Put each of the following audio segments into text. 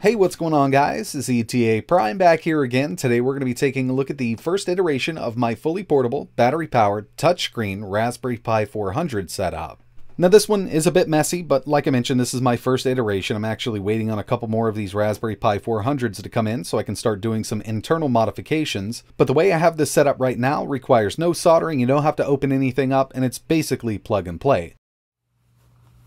Hey, what's going on guys? It's ETA Prime back here again. Today we're going to be taking a look at the first iteration of my fully portable, battery-powered, touchscreen Raspberry Pi 400 setup. Now this one is a bit messy, but like I mentioned, this is my first iteration. I'm actually waiting on a couple more of these Raspberry Pi 400s to come in so I can start doing some internal modifications. But the way I have this set up right now requires no soldering, you don't have to open anything up, and it's basically plug and play.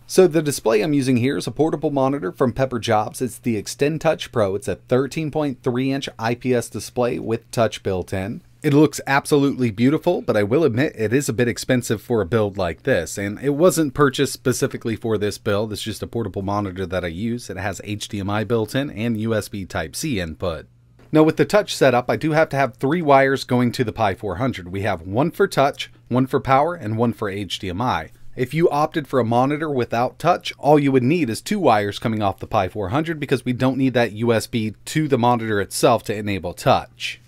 So the display I'm using here is a portable monitor from Pepper Jobs. It's the XtendTouch Pro. It's a 13.3 inch IPS display with touch built in. It looks absolutely beautiful, but I will admit it is a bit expensive for a build like this, and it wasn't purchased specifically for this build. It's just a portable monitor that I use. It has HDMI built in and USB Type-C input. Now with the touch setup, I do have to have three wires going to the Pi 400. We have one for touch, one for power, and one for HDMI. If you opted for a monitor without touch, all you would need is two wires coming off the Pi 400 because we don't need that USB to the monitor itself to enable touch.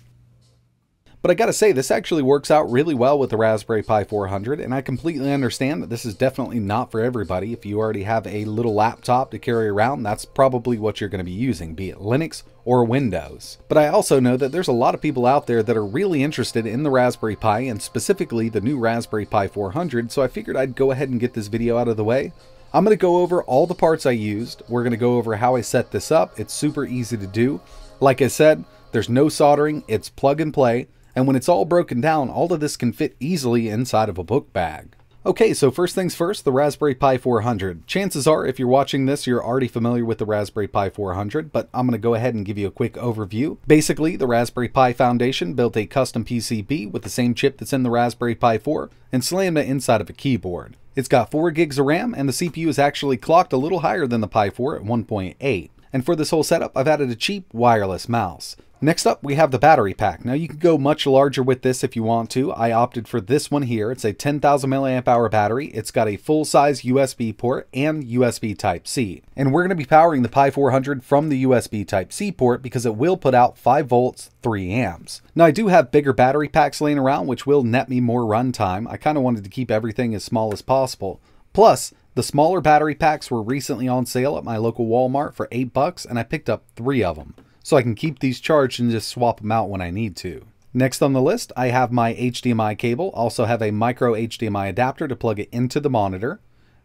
But I gotta say, this actually works out really well with the Raspberry Pi 400, and I completely understand that this is definitely not for everybody. If you already have a little laptop to carry around, that's probably what you're gonna be using, be it Linux or Windows. But I also know that there's a lot of people out there that are really interested in the Raspberry Pi, and specifically the new Raspberry Pi 400, so I figured I'd go ahead and get this video out of the way. I'm going to go over all the parts I used. We're going to go over how I set this up. It's super easy to do. Like I said, there's no soldering. It's plug and play. And when it's all broken down, all of this can fit easily inside of a book bag. Okay, so first things first, the Raspberry Pi 400. Chances are, if you're watching this, you're already familiar with the Raspberry Pi 400, but I'm going to go ahead and give you a quick overview. Basically, the Raspberry Pi Foundation built a custom PCB with the same chip that's in the Raspberry Pi 4 and slammed it inside of a keyboard. It's got 4 gigs of RAM, and the CPU is actually clocked a little higher than the Pi 4 at 1.8. And for this whole setup, I've added a cheap wireless mouse. Next up, we have the battery pack. Now you can go much larger with this if you want to. I opted for this one here. It's a 10,000 milliamp hour battery. It's got a full-size USB port and USB Type-C. And we're going to be powering the Pi 400 from the USB Type-C port because it will put out 5 volts, 3 amps. Now I do have bigger battery packs laying around which will net me more runtime. I kind of wanted to keep everything as small as possible. Plus, the smaller battery packs were recently on sale at my local Walmart for 8 bucks and I picked up 3 of them so I can keep these charged and just swap them out when I need to. Next on the list, I have my HDMI cable, also have a micro HDMI adapter to plug it into the monitor,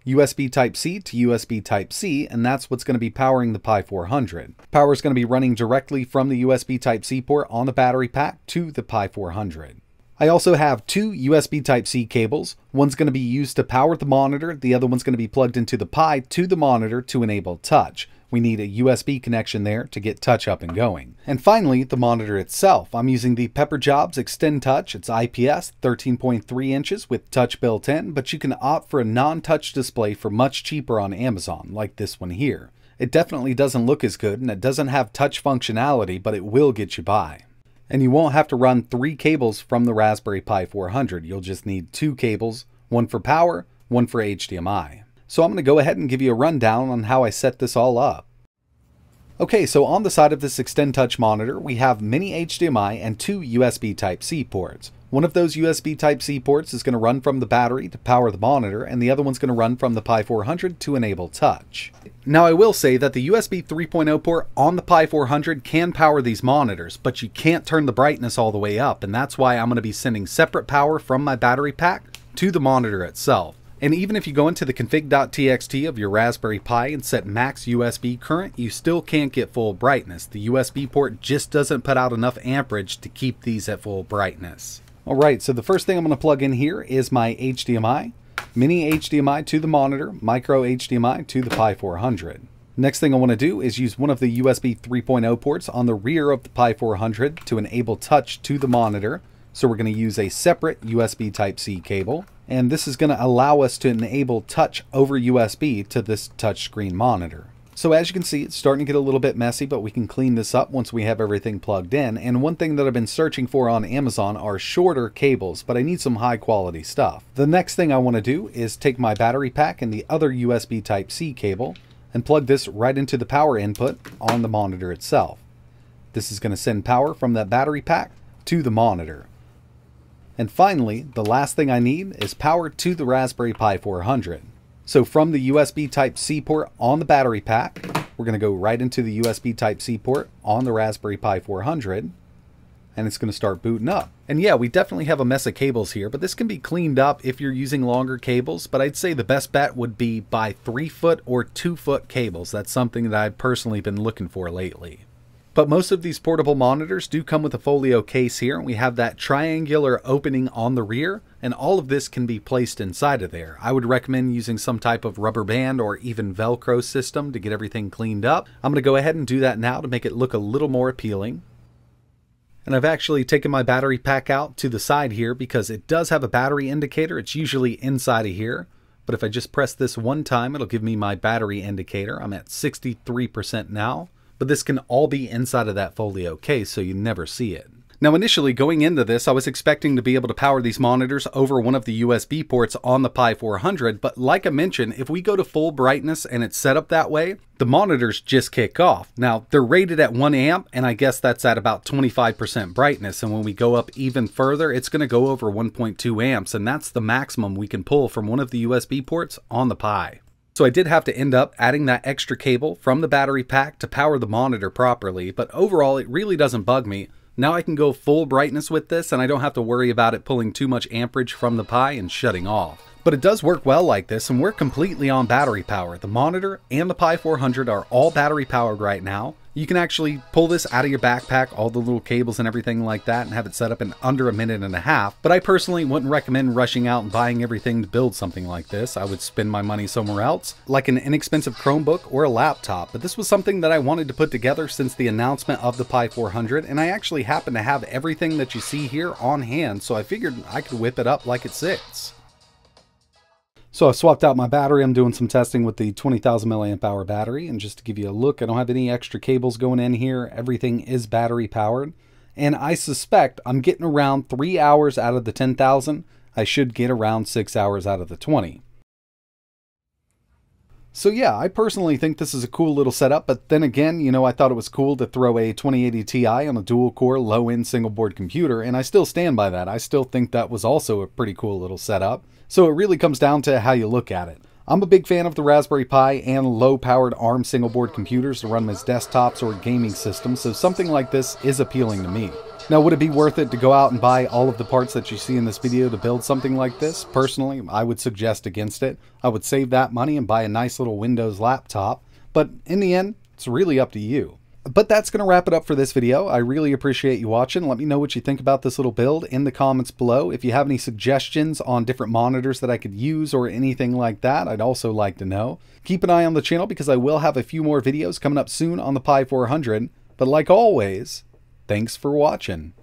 USB Type-C to USB Type-C, and that's what's going to be powering the Pi 400. Power is going to be running directly from the USB Type-C port on the battery pack to the Pi 400. I also have two USB Type-C cables. One's going to be used to power the monitor, the other one's going to be plugged into the Pi to the monitor to enable touch. We need a USB connection there to get touch up and going. And finally, the monitor itself. I'm using the Pepper Jobs XtendTouch. It's IPS, 13.3 inches with touch built in, but you can opt for a non-touch display for much cheaper on Amazon, like this one here. It definitely doesn't look as good and it doesn't have touch functionality, but it will get you by. And you won't have to run three cables from the Raspberry Pi 400. You'll just need two cables, one for power, one for HDMI. So I'm going to go ahead and give you a rundown on how I set this all up. Okay, so on the side of this XtendTouch monitor, we have mini HDMI and two USB Type-C ports. One of those USB Type-C ports is going to run from the battery to power the monitor, and the other one's going to run from the Pi 400 to enable touch. Now I will say that the USB 3.0 port on the Pi 400 can power these monitors, but you can't turn the brightness all the way up, and that's why I'm going to be sending separate power from my battery pack to the monitor itself. And even if you go into the config.txt of your Raspberry Pi and set max USB current, you still can't get full brightness. The USB port just doesn't put out enough amperage to keep these at full brightness. Alright, so the first thing I'm going to plug in here is my HDMI, mini HDMI to the monitor, micro HDMI to the Pi 400. Next thing I want to do is use one of the USB 3.0 ports on the rear of the Pi 400 to enable touch to the monitor. So we're going to use a separate USB Type-C cable and this is going to allow us to enable touch over USB to this touchscreen monitor. So as you can see, it's starting to get a little bit messy, but we can clean this up once we have everything plugged in. And one thing that I've been searching for on Amazon are shorter cables, but I need some high quality stuff. The next thing I want to do is take my battery pack and the other USB Type-C cable and plug this right into the power input on the monitor itself. This is going to send power from that battery pack to the monitor. And finally, the last thing I need is power to the Raspberry Pi 400. So from the USB Type-C port on the battery pack we're going to go right into the USB Type-C port on the Raspberry Pi 400 and it's going to start booting up. And yeah, we definitely have a mess of cables here, but this can be cleaned up if you're using longer cables. But I'd say the best bet would be buy 3 foot or 2 foot cables. That's something that I've personally been looking for lately. But most of these portable monitors do come with a folio case here, and we have that triangular opening on the rear, and all of this can be placed inside of there. I would recommend using some type of rubber band or even Velcro system to get everything cleaned up. I'm going to go ahead and do that now to make it look a little more appealing. And I've actually taken my battery pack out to the side here because it does have a battery indicator. It's usually inside of here. But if I just press this one time, it'll give me my battery indicator. I'm at 63% now but this can all be inside of that folio case so you never see it. Now initially going into this I was expecting to be able to power these monitors over one of the USB ports on the Pi 400 but like I mentioned if we go to full brightness and it's set up that way the monitors just kick off. Now they're rated at 1 amp and I guess that's at about 25% brightness and when we go up even further it's going to go over 1.2 amps and that's the maximum we can pull from one of the USB ports on the Pi. So I did have to end up adding that extra cable from the battery pack to power the monitor properly, but overall it really doesn't bug me. Now I can go full brightness with this and I don't have to worry about it pulling too much amperage from the Pi and shutting off. But it does work well like this and we're completely on battery power. The monitor and the Pi 400 are all battery powered right now you can actually pull this out of your backpack, all the little cables and everything like that, and have it set up in under a minute and a half. But I personally wouldn't recommend rushing out and buying everything to build something like this. I would spend my money somewhere else, like an inexpensive Chromebook or a laptop. But this was something that I wanted to put together since the announcement of the Pi 400, and I actually happen to have everything that you see here on hand, so I figured I could whip it up like it sits. So I swapped out my battery. I'm doing some testing with the 20,000 milliamp hour battery. And just to give you a look, I don't have any extra cables going in here. Everything is battery powered. And I suspect I'm getting around three hours out of the 10,000. I should get around six hours out of the 20. So yeah, I personally think this is a cool little setup, but then again, you know, I thought it was cool to throw a 2080 Ti on a dual-core low-end single-board computer, and I still stand by that. I still think that was also a pretty cool little setup. So it really comes down to how you look at it. I'm a big fan of the Raspberry Pi and low-powered ARM single-board computers to run them as desktops or gaming systems, so something like this is appealing to me. Now, would it be worth it to go out and buy all of the parts that you see in this video to build something like this? Personally, I would suggest against it. I would save that money and buy a nice little Windows laptop, but in the end, it's really up to you. But that's going to wrap it up for this video. I really appreciate you watching. Let me know what you think about this little build in the comments below. If you have any suggestions on different monitors that I could use or anything like that, I'd also like to know. Keep an eye on the channel because I will have a few more videos coming up soon on the Pi 400. But like always, thanks for watching.